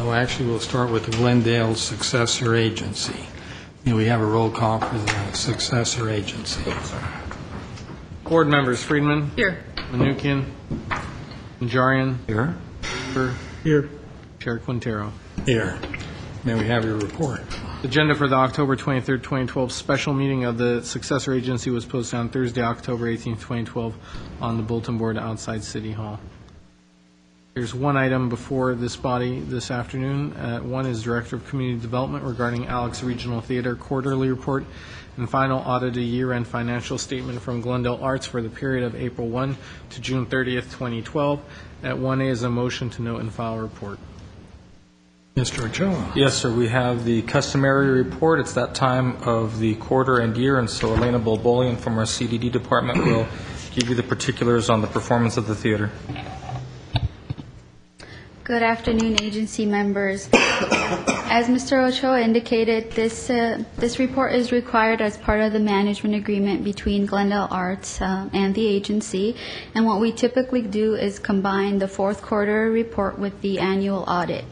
No, actually, we'll start with the Glendale Successor Agency. May we have a roll call for the successor agency? Board members, Friedman. Here. Manoukian. Najarian. Here? Cooper. Here. Chair Quintero. Here. May we have your report? Agenda for the October 23rd, 2012 special meeting of the successor agency was posted on Thursday, October 18th, 2012, on the bulletin board outside City Hall. There's one item before this body this afternoon. Uh, One is Director of Community Development regarding Alex Regional Theater quarterly report and final audited year-end financial statement from Glendale Arts for the period of April 1 to June 30th, 2012. At 1A is a motion to note and file report. Mr. Ochoa? Yes, sir, we have the customary report. It's that time of the quarter and year, and so Elena Bolbolian from our CDD department will give you the particulars on the performance of the theater. Good afternoon, agency members. As Mr. Ochoa indicated, this, uh, this report is required as part of the management agreement between Glendale Arts uh, and the agency, and what we typically do is combine the fourth quarter report with the annual audit.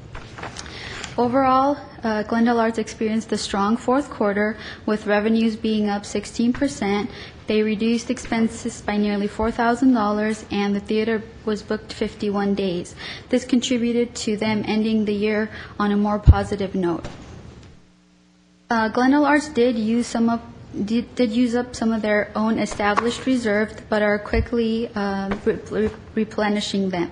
Overall, uh, Glendale Arts experienced a strong fourth quarter, with revenues being up 16%. They reduced expenses by nearly $4,000, and the theater was booked 51 days. This contributed to them ending the year on a more positive note. Uh, Glendale Arts did use some of did, did use up some of their own established reserves, but are quickly uh, re- replenishing them.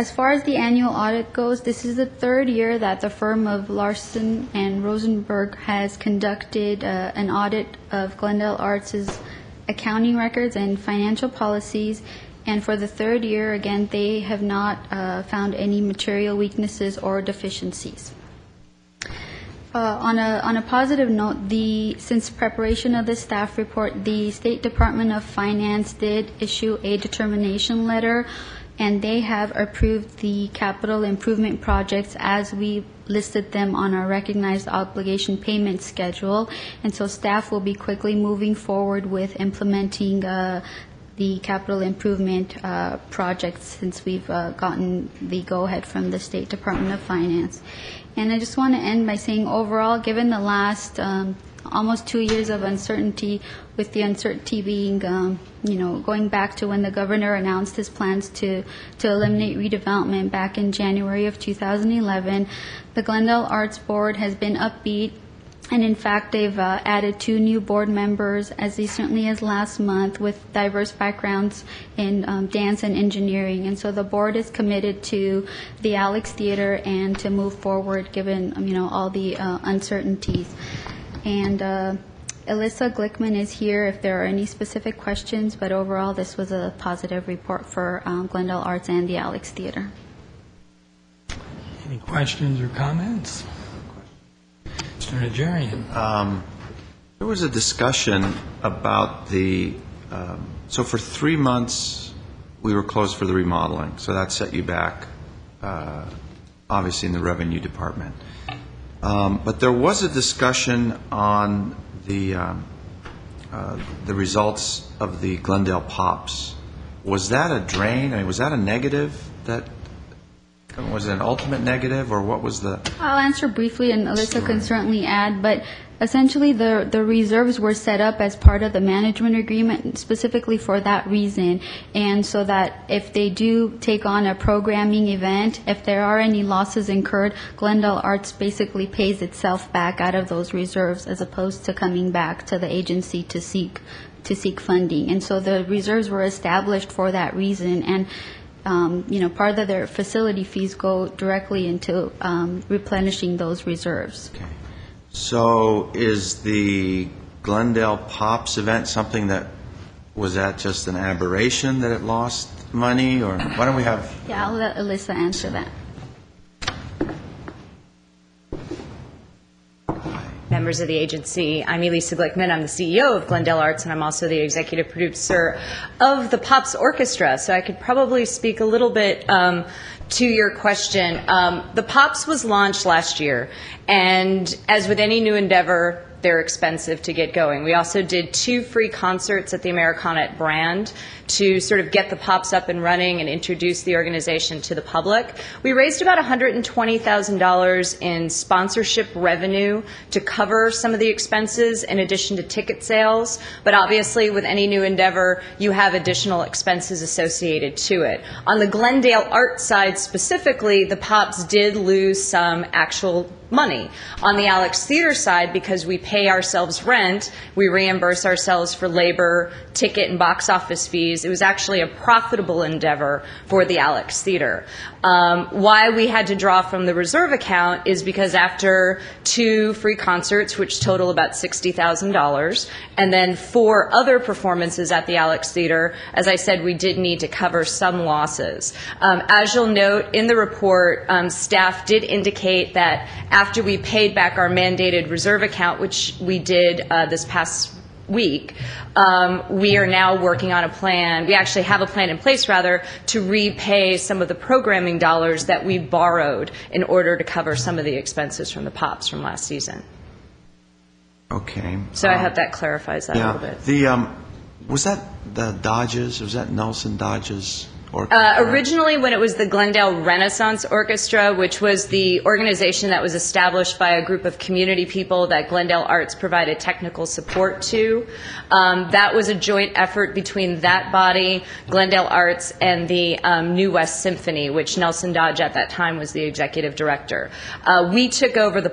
As far as the annual audit goes, this is the third year that the firm of Larson and Rosenberg has conducted uh, an audit of Glendale Arts' accounting records and financial policies. And for the third year, again, they have not uh, found any material weaknesses or deficiencies. Uh, On a, on a positive note, the, since preparation of the staff report, the State Department of Finance did issue a determination letter, and they have approved the capital improvement projects as we listed them on our recognized obligation payment schedule. And so staff will be quickly moving forward with implementing uh, the capital improvement uh, projects since we've uh, gotten the go-ahead from the State Department of Finance. And I just want to end by saying overall, given the last um, almost two years of uncertainty, with the uncertainty being, um, you know, going back to when the governor announced his plans to, to eliminate redevelopment back in January of 2011, the Glendale Arts Board has been upbeat and in fact, they've uh, added two new board members as recently as last month with diverse backgrounds in um, dance and engineering. And so the board is committed to the Alex Theater and to move forward given, um, you know, all the uh, uncertainties. And uh, Alyssa Glickman is here if there are any specific questions, but overall, this was a positive report for um, Glendale Arts and the Alex Theater. Any questions or comments? Mr. Najarian? Um, There was a discussion about the, um, so for three months, we were closed for the remodeling, so that set you back, uh, obviously, in the revenue department. Um, But there was a discussion on the, um, uh, the results of the Glendale Pops. Was that a drain? I mean, was that a negative that, was it an ultimate negative, or what was the? I'll answer briefly, and Alyssa can certainly add, but essentially, the, the reserves were set up as part of the management agreement specifically for that reason, and so that if they do take on a programming event, if there are any losses incurred, Glendale Arts basically pays itself back out of those reserves as opposed to coming back to the agency to seek, to seek funding. And so the reserves were established for that reason, and um, you know, part of their facility fees go directly into um, replenishing those reserves. Okay. So is the Glendale Pops event something that, was that just an aberration that it lost money, or why don't we have, Yeah, I'll let Alyssa answer that. Members of the agency. I'm Elisa Glickman. I'm the CEO of Glendale Arts, and I'm also the executive producer of the Pops Orchestra. So I could probably speak a little bit um, to your question. Um, the Pops was launched last year, and as with any new endeavor, they're expensive to get going. We also did two free concerts at the Americana at Brand to sort of get the Pops up and running and introduce the organization to the public. We raised about $120,000 in sponsorship revenue to cover some of the expenses in addition to ticket sales. But obviously, with any new endeavor, you have additional expenses associated to it. On the Glendale art side specifically, the Pops did lose some actual money. On the Alex Theater side, because we pay ourselves rent, we reimburse ourselves for labor, ticket, and box office fees. It was actually a profitable endeavor for the Alex Theater. Um, why we had to draw from the reserve account is because after two free concerts, which total about $60,000, and then four other performances at the Alex Theater, as I said, we did need to cover some losses. Um, as you'll note in the report, um, staff did indicate that after we paid back our mandated reserve account, which we did uh, this past week, um, we are now working on a plan, we actually have a plan in place, rather, to repay some of the programming dollars that we borrowed in order to cover some of the expenses from the POPs from last season. Okay. So I Um, hope that clarifies that a little Yeah, bit. the, um, was that the Dodges, was that Nelson Dodges? Uh, Originally, when it was the Glendale Renaissance Orchestra, which was the organization that was established by a group of community people that Glendale Arts provided technical support to, um, that was a joint effort between that body, Glendale Arts, and the um, New West Symphony, which Nelson Dodge at that time was the executive director. Uh, We took over the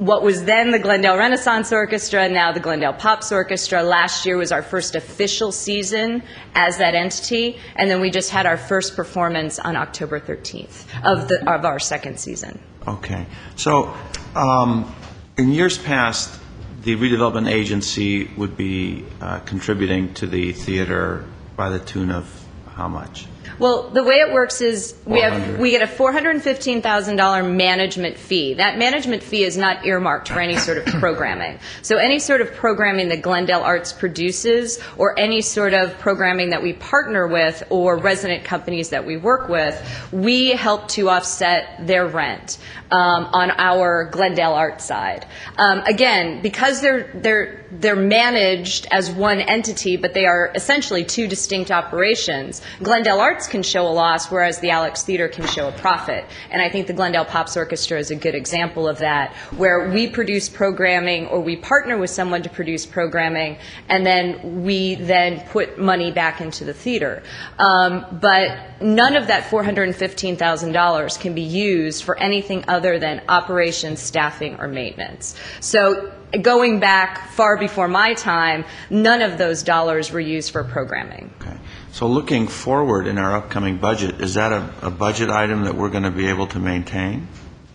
what was then the Glendale Renaissance Orchestra, now the Glendale Pops Orchestra. Last year was our first official season as that entity, and then we just had our first performance on October 13th of the of our second season. Okay. So, um, in years past, the redevelopment agency would be uh, contributing to the theater by the tune of how much? Well, the way it works is we have 400. we get a $415,000 management fee. That management fee is not earmarked for any sort of programming. So any sort of programming that Glendale Arts produces or any sort of programming that we partner with or resident companies that we work with, we help to offset their rent um, on our Glendale Arts side. Um, again, because they're they're they're managed as one entity, but they are essentially two distinct operations. Glendale Arts can show a loss, whereas the Alex Theater can show a profit. And I think the Glendale Pops Orchestra is a good example of that, where we produce programming or we partner with someone to produce programming, and then we then put money back into the theater. Um, but none of that $415,000 can be used for anything other than operations, staffing, or maintenance. So going back far before my time, none of those dollars were used for programming. Okay. So looking forward in our upcoming budget, is that a, a budget item that we're going to be able to maintain?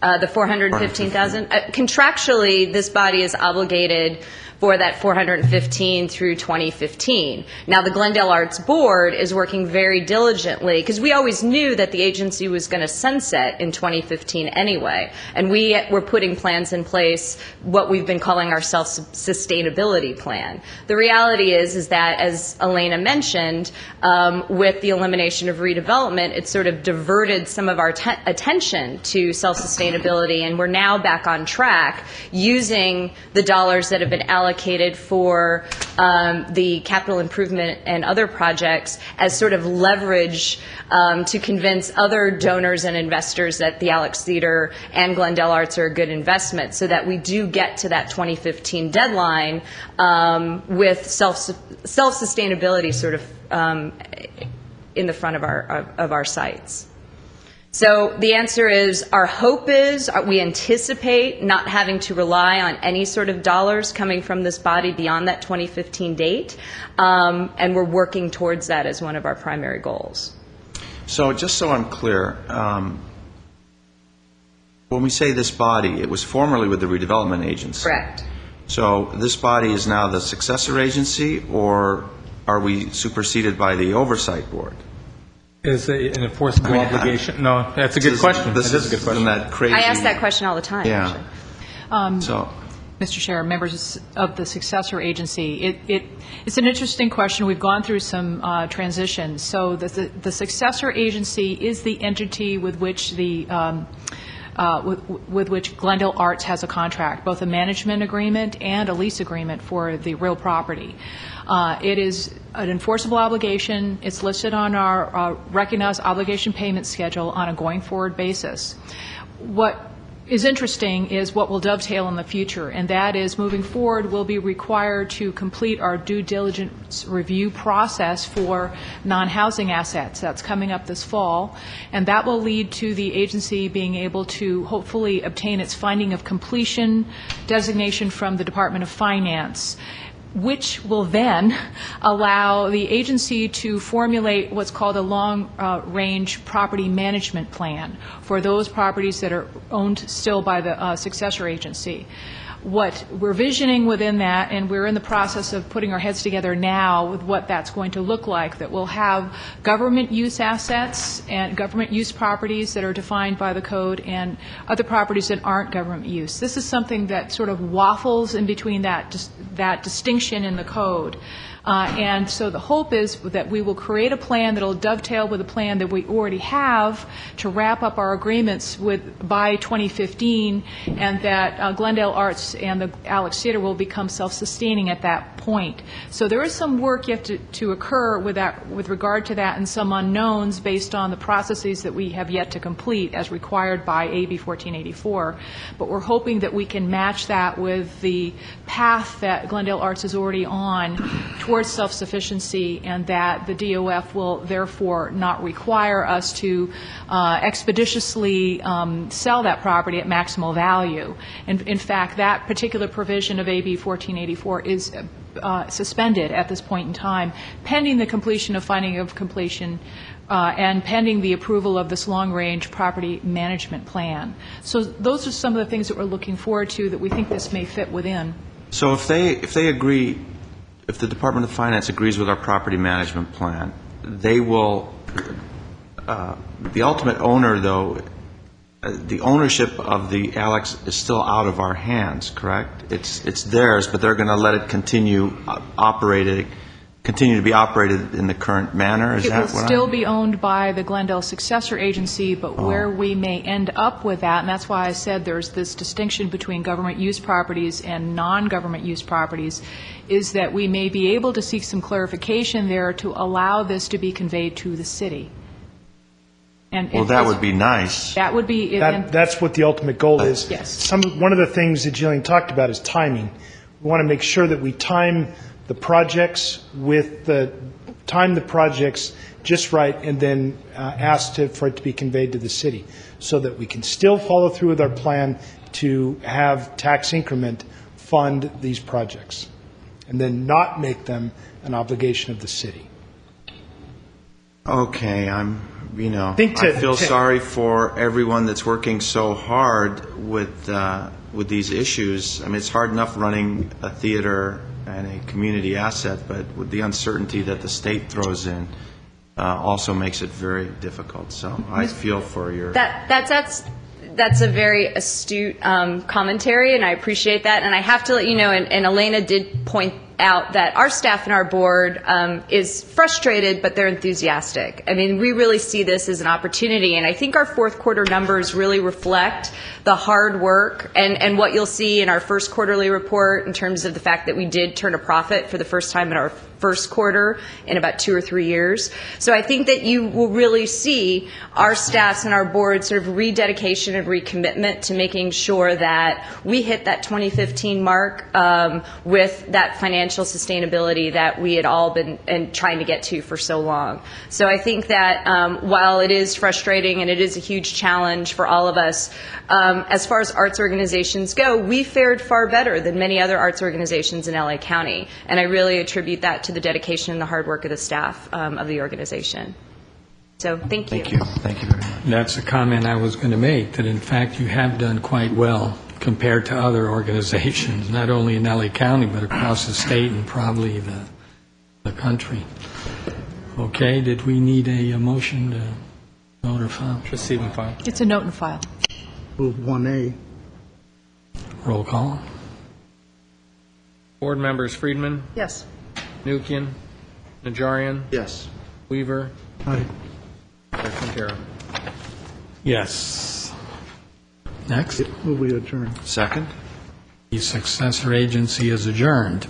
Uh, The 415,000, uh, contractually, this body is obligated for that 415 through 2015. Now, the Glendale Arts Board is working very diligently, because we always knew that the agency was going to sunset in 2015 anyway, and we were putting plans in place, what we've been calling our self-sustainability plan. The reality is, is that, as Elena mentioned, um, with the elimination of redevelopment, it sort of diverted some of our attention to self-sustainability, and we're now back on track using the dollars that have been allocated for um, the capital improvement and other projects as sort of leverage um, to convince other donors and investors that the Alex Theater and Glendale Arts are a good investment, so that we do get to that 2015 deadline um, with self self-sustainability sort of um, in the front of our of, of our sites. So the answer is, our hope is, uh, we anticipate not having to rely on any sort of dollars coming from this body beyond that 2015 date, um, and we're working towards that as one of our primary goals. So just so I'm clear, um, when we say this body, it was formerly with the redevelopment agency. Correct. So this body is now the successor agency, or are we superseded by the oversight board? Is it an enforceable I mean, I- obligation? No, that's a good is- question. That This is a good question. Isn't that crazy? I ask that question all the time, Yeah. actually. So, Mr. Chair, members of the successor agency, it, it, it's an interesting question. We've gone through some uh, transitions. So the, the- the successor agency is the entity with which the um, uh, with with which Glendale Arts has a contract, both a management agreement and a lease agreement for the real property. Uh, It is an enforceable obligation. It's listed on our uh, recognized obligation payment schedule on a going-forward basis. What is interesting is what will dovetail in the future, and that is, moving forward, we'll be required to complete our due diligence review process for non-housing assets. That's coming up this fall, and that will lead to the agency being able to hopefully obtain its finding of completion designation from the Department of Finance which will then allow the agency to formulate what's called a long-range property management plan for those properties that are owned still by the uh, successor agency. What we're visioning within that, and we're in the process of putting our heads together now with what that's going to look like, that we'll have government use assets and government use properties that are defined by the code and other properties that aren't government use. This is something that sort of waffles in between that, that distinction in the code. Uh, And so the hope is that we will create a plan that'll dovetail with a plan that we already have to wrap up our agreements with, by 2015, and that uh, Glendale Arts and the Alex Theater will become self-sustaining at that point. So there is some work yet to, to occur with that, with regard to that, and some unknowns based on the processes that we have yet to complete as required by AB 1484. But we're hoping that we can match that with the path that Glendale Arts is already on self-sufficiency, and that the DOF will therefore not require us to uh, expeditiously um, sell that property at maximal value. And in fact, that particular provision of AB 1484 is uh, suspended at this point in time, pending the completion of finding of completion uh, and pending the approval of this long-range property management plan. So those are some of the things that we're looking forward to that we think this may fit within. So if they, if they agree, if the Department of Finance agrees with our property management plan, they will, uh, the ultimate owner, though, uh, the ownership of the Alex is still out of our hands, correct? It's, it's theirs, but they're going to let it continue uh, operating, continue to be operated in the current manner? Is It that will what I? still be owned by the Glendale successor agency, but Oh. where we may end up with that, and that's why I said there's this distinction between government use properties and non-government use properties, is that we may be able to seek some clarification there to allow this to be conveyed to the city. And Well, that would be nice. That would be, That, and- that's what the ultimate goal is. Yes. Some, one of the things that Jillian talked about is timing. We want to make sure that we time the projects with the, time the projects just right, and then uh, ask to, for it to be conveyed to the city, so that we can still follow through with our plan to have tax increment fund these projects, and then not make them an obligation of the city. Okay, I'm, you know, Think I feel sorry for everyone that's working so hard with, uh, with these issues. I mean, it's hard enough running a theater and a community asset, but with the uncertainty that the state throws in, uh, also makes it very difficult. So I feel for your, That, that's, that's, that's a very astute um, commentary, and I appreciate that. And I have to let you know, and, and Elena did point out that our staff and our board um, is frustrated, but they're enthusiastic. I mean, we really see this as an opportunity, and I think our fourth quarter numbers really reflect the hard work and, and what you'll see in our first quarterly report in terms of the fact that we did turn a profit for the first time in our first quarter in about two or three years. So I think that you will really see our staffs and our board sort of rededication and recommitment to making sure that we hit that 2015 mark um, with that financial sustainability that we had all been and trying to get to for so long. So I think that um, while it is frustrating and it is a huge challenge for all of us, um, as far as arts organizations go, we fared far better than many other arts organizations in LA County. And I really attribute that to the dedication and the hard work of the staff um, of the organization. So thank you. thank you, thank you very much. That's a comment I was going to make, that in fact you have done quite well compared to other organizations, not only in LA County, but across the state and probably the, the country. Okay, did we need a uh, motion to vote or file? Receive and file. it's a note and file. Move 1A. Roll call. Board members Friedman, Yes. Nukian, Najarian, Yes. Weaver, Aye. Mayor Quintero. Yes. Next, Move we adjourn. Second? the successor agency is adjourned.